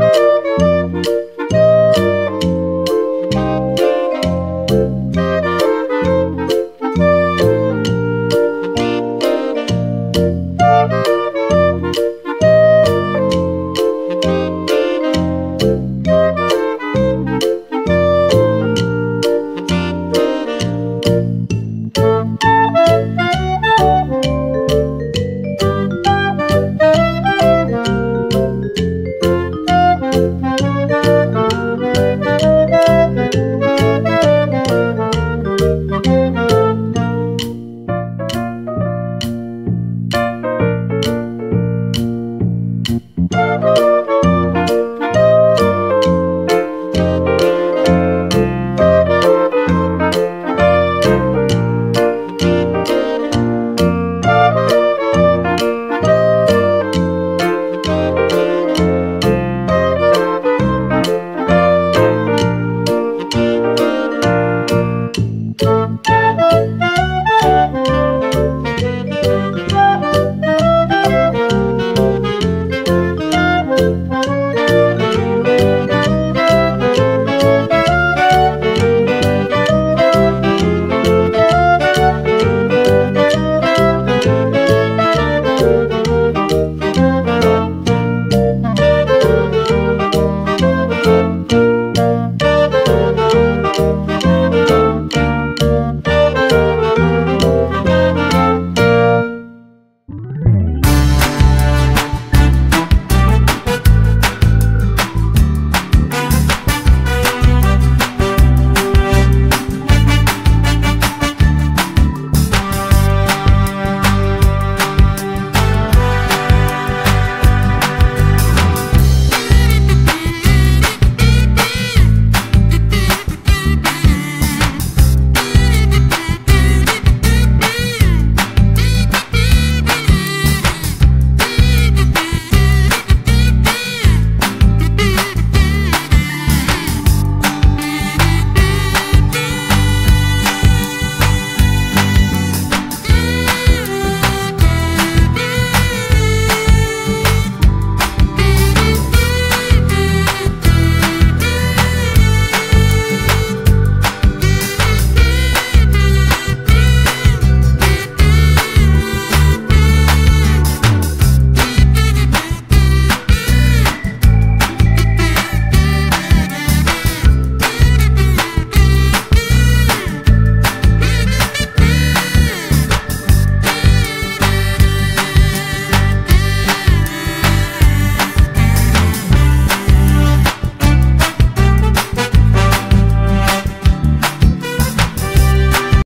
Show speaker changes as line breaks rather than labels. you.